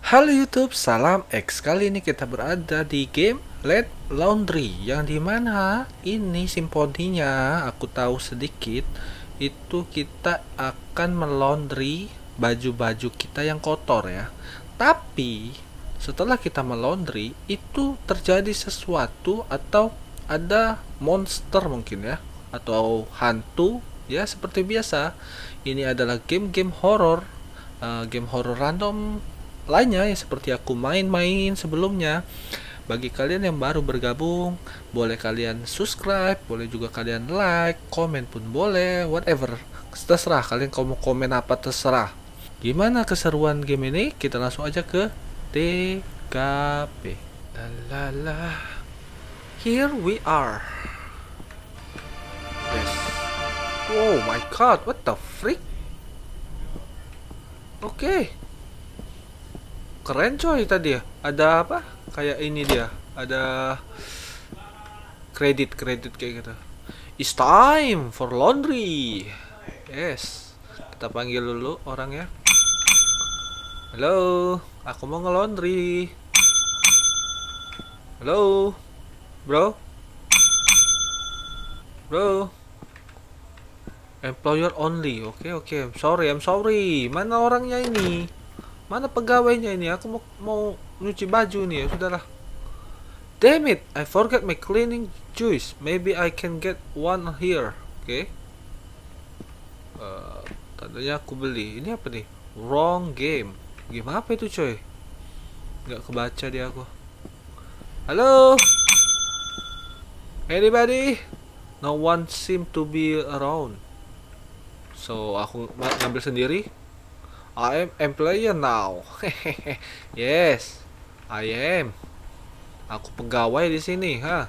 Halo YouTube, salam X. Kali ini kita berada di game Let Laundry yang di mana ini simponinya aku tahu sedikit itu kita akan melaundry baju-baju kita yang kotor ya. Tapi setelah kita melaundry itu terjadi sesuatu atau ada monster mungkin ya atau hantu ya seperti biasa. Ini adalah game-game horor, uh, game horor random lainnya yang seperti aku main-main sebelumnya. Bagi kalian yang baru bergabung, boleh kalian subscribe, boleh juga kalian like, komen pun boleh, whatever. Terserah kalian mau komen apa terserah. Gimana keseruan game ini? Kita langsung aja ke TKP. La la la. Here we are. Yes. Oh my god, what the freak? Oke. Okay keren coy tadi ya. Ada apa? Kayak ini dia. Ada kredit kredit kayak gitu. It's time for laundry. Yes. Kita panggil dulu orang ya. Halo. Aku mau nge-laundry. Halo. Bro. Bro. Employer only. Oke okay, oke. Okay. Sorry I'm sorry. Mana orangnya ini Mana pegawainya ini? Aku mau mau nyuci baju nih ya. Sudahlah. Damn it, I forgot my cleaning juice. Maybe I can get one here. Oke. Okay. Uh, tandanya aku beli. Ini apa nih? Wrong game. Game apa itu coy? Gak kebaca dia aku. Halo? Anybody? No one seem to be around. So aku ngambil sendiri. I am employer now. yes, I am. Aku pegawai di sini, ha.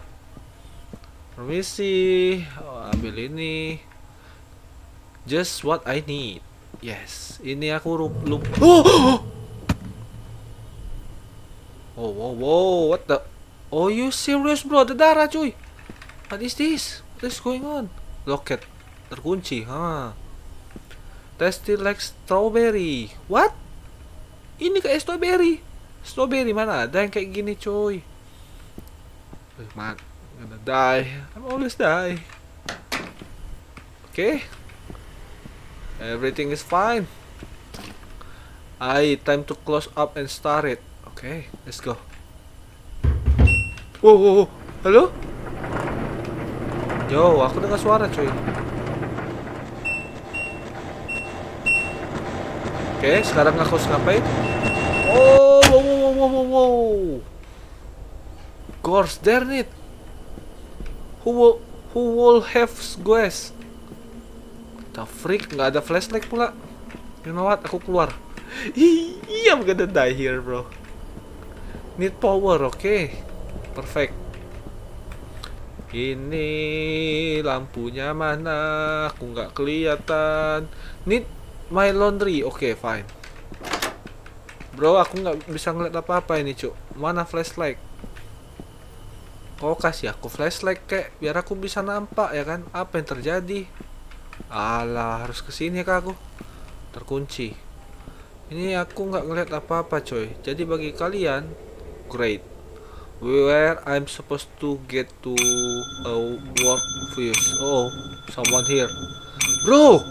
Permisi, oh, ambil ini. Just what I need. Yes, ini aku lupa. Oh! oh, wow, wow, what the? Oh, you serious, bro? Ada darah, cuy. What is this? What is going on? Loket terkunci, ha. Huh? Tasty like strawberry. What? Ini kayak strawberry. Strawberry mana ada yang kayak gini, coy. Man, I'm gonna die. I'm always die. Okay. Everything is fine. I time to close up and start it. Okay, let's go. Wow, wow, wow. halo? Yo, aku dengar suara, coy. Oke, sekarang aku harus ngapain? Oh, wow, wow, wow, wow, wow. Gosh, darn it. Who will, who will have guys? The freak, nggak ada flashlight pula. You know what? Aku keluar. Iya, I'm gonna die here, bro. Need power, oke. Okay. Perfect. Ini lampunya mana? Aku nggak kelihatan. Need My laundry, oke okay, fine. Bro, aku nggak bisa ngeliat apa-apa ini, cuk. Mana flashlight? Kau kasih aku flashlight kek, biar aku bisa nampak ya kan, apa yang terjadi. Alah, harus ke sini kak aku. Terkunci. Ini aku nggak ngeliat apa-apa, coy. Jadi bagi kalian, great. Where I'm supposed to get to a work fuse. Oh, someone here. Bro,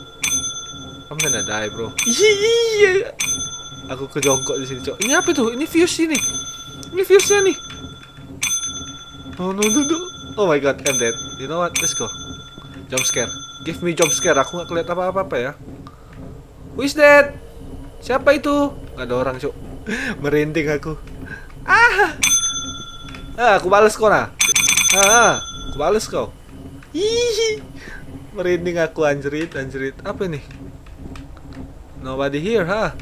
gonna die bro? Iya Aku kejongkok di sini cok. Ini apa tuh? Ini fuse ini. Ini fuse nya nih. Oh no no no. Oh my god I'm dead. You know what? Let's go. Jump scare. Give me jump scare. Aku gak kelihatan apa-apa ya. Who is that? Siapa itu? Gak ada orang cok. Merinding aku. Ah. Ah aku bales kau nah. Ah aku bales kau. Hihi. Merinding aku anjrit anjrit Apa nih Nobody here, huh?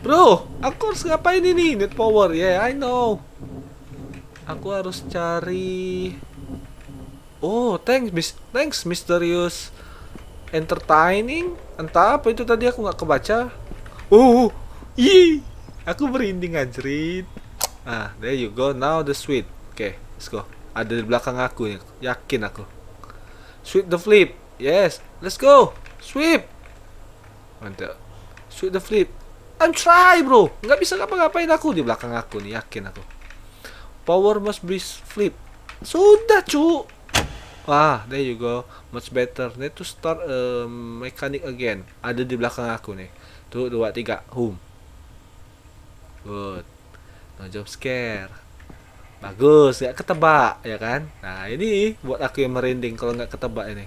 Bro, aku harus ngapain ini? Need power. Yeah, I know. Aku harus cari Oh, thanks, mis thanks mysterious entertaining. Entah apa itu tadi aku nggak kebaca. Oh, ih, aku merinding anjrit. Ah, there you go. Now the sweet. Oke, okay, let's go. Ada di belakang aku ya. Yakin aku. Sweep the flip. Yes, let's go. Sweep. Mantap. Shoot the flip. I'm try bro. Nggak bisa ngapa-ngapain aku. Di belakang aku nih yakin aku. Power must be flip. Sudah cu. Wah there you go. Much better. Need to start a mechanic again. Ada di belakang aku nih. Tuh dua tiga. Home good. No jump scare. Bagus. Nggak ketebak ya kan? Nah ini buat aku yang merinding kalau nggak ketebak ini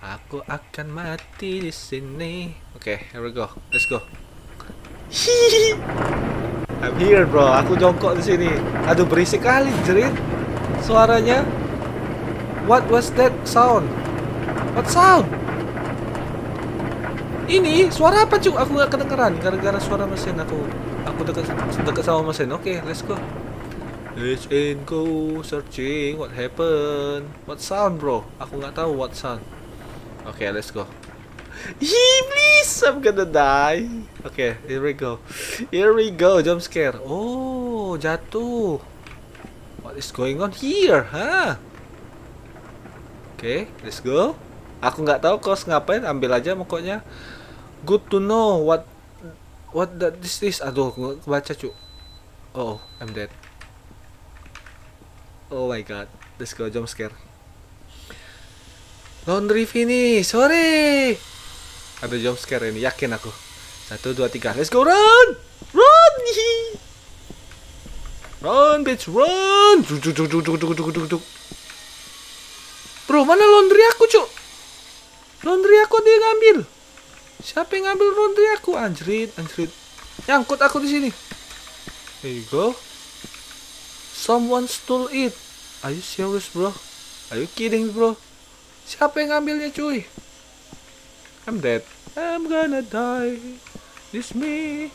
Aku akan mati di sini. Oke, okay, here we go. Let's go. I'm here, bro. Aku jongkok di sini. Aduh, berisik kali, jerit. Suaranya. What was that sound? What sound? Ini suara apa cuy? Aku nggak kedengeran gara-gara suara mesin aku. Aku dekat dekat sama mesin. Oke, okay, let's go. Let's in go searching what happened. What sound, bro? Aku nggak tahu what sound. Okay, let's go. Yee, please, I'm gonna die. Okay, here we go. Here we go, jump scare. Oh, jatuh. What is going on here, huh? Okay, let's go. Aku nggak tahu kos ngapain, ambil aja pokoknya. Good to know what what that this is. Aduh, baca cu. Oh, I'm dead. Oh my god, let's go jump scare. Laundry finish, sore. Ada jump scare ini, yakin aku. Satu, dua, tiga, let's go run, run, run, bitch, run. Bro, mana laundry aku, cuk? Laundry aku dia ngambil. Siapa yang ngambil laundry aku? Anjrit, anjrit. Nyangkut aku di sini. Here you go. Someone stole it. Are you serious, bro? Are you kidding, bro? Siapa yang ngambilnya cuy? I'm dead. I'm gonna die. This me.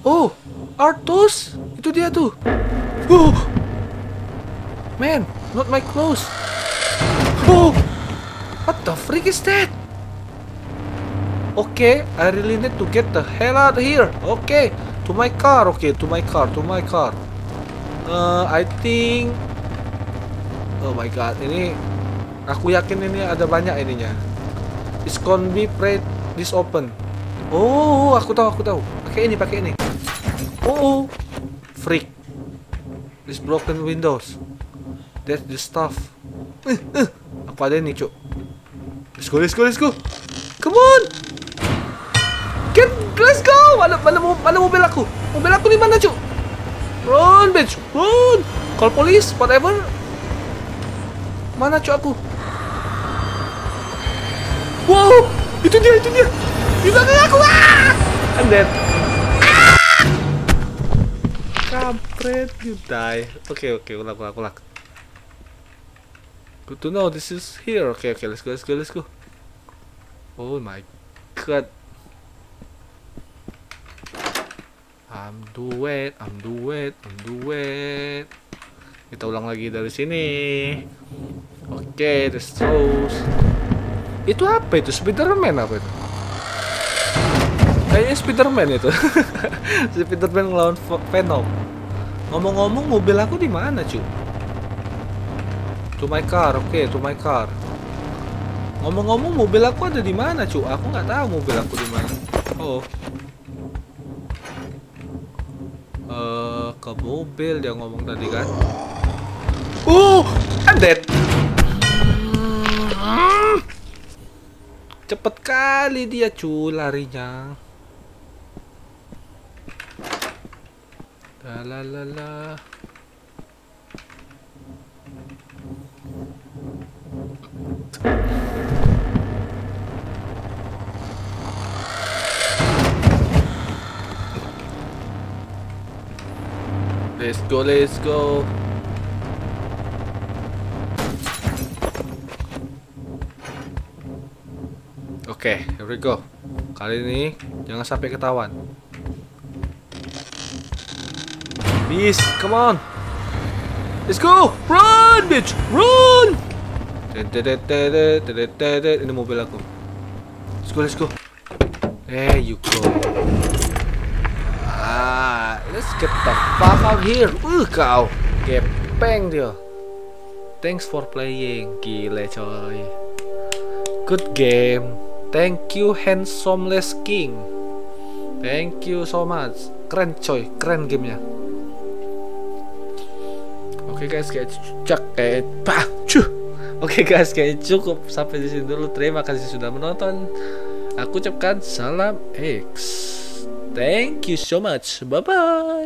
Oh, Artus. Itu dia tuh. Oh. Man, not my clothes. Oh. What the freak is that? Okay, I really need to get the hell out of here. Okay, to my car. Okay, to my car, to my car. Uh, I think. Oh my god, ini Aku yakin ini ada banyak ininya. It's gonna be pray this open. Oh, aku tahu, aku tahu. Pakai ini, pakai ini. Oh, freak. This broken windows. That's the stuff. Uh, uh. Aku ada ini, cuk. Let's go, let's go, let's go. Come on. Get, let's go. Mana, mana, mana mobil aku? Mobil aku di mana, cuk? Run, bitch, run. Call police, whatever. Mana cuk aku? Wow, itu dia, itu dia. Di belakang aku. Ah! I'm dead. Ah! Kampret, you die. Oke, okay, okay, ulang, ulang, ulang. Good to know this is here. Oke, okay, okay, let's go, let's go, let's go. Oh my god. I'm do it, I'm do it, I'm do it. Kita ulang lagi dari sini. Oke, okay, this terus. Itu apa itu? Spiderman apa itu? Kayaknya Spiderman itu. Spiderman ngelawan Venom. Ngomong-ngomong mobil aku di mana, cu? To my car, oke, okay, to my car. Ngomong-ngomong mobil aku ada di mana, cu? Aku nggak tahu mobil aku di mana. Oh. Eh, uh, ke mobil dia ngomong tadi kan. Oh, I'm dead. Cepet kali dia cu larinya. La la la. Let's go, let's go. Oke, okay, here we go. Kali ini jangan sampai ketahuan. Beast, come on. Let's go. Run, bitch. Run. Ini mobil aku. Let's go, let's go. There you go. Ah, let's get the fuck out here. Uh, kau. Gepeng dia. Thanks for playing. Gile coy. Good game. Thank you, handsomeless king. Thank you so much. Keren coy, keren gamenya. Oke guys, kayak cak kayak bah, cuh. Oke guys, kayak cukup sampai di sini dulu. Terima kasih sudah menonton. Aku ucapkan salam X. Thank you so much. Bye bye.